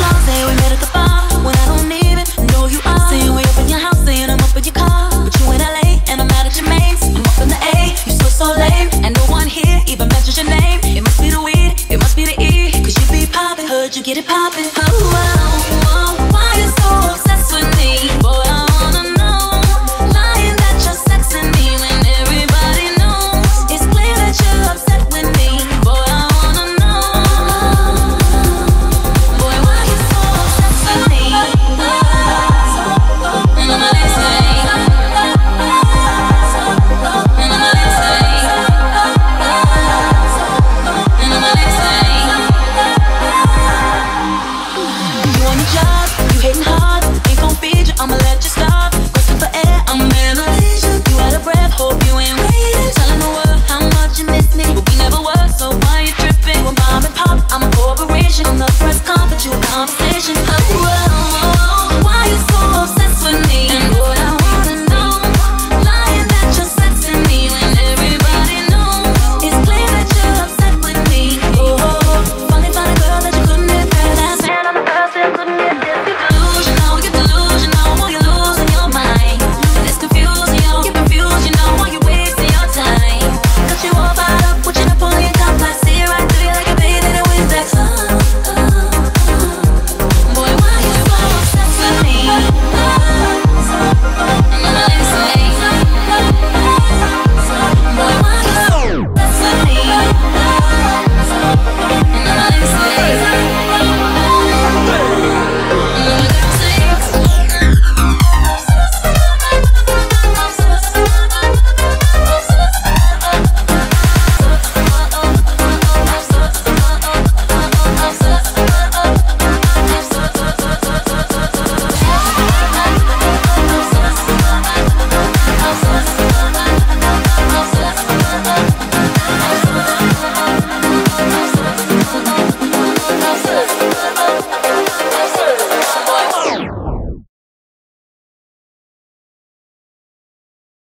Sunday, we met at the bar.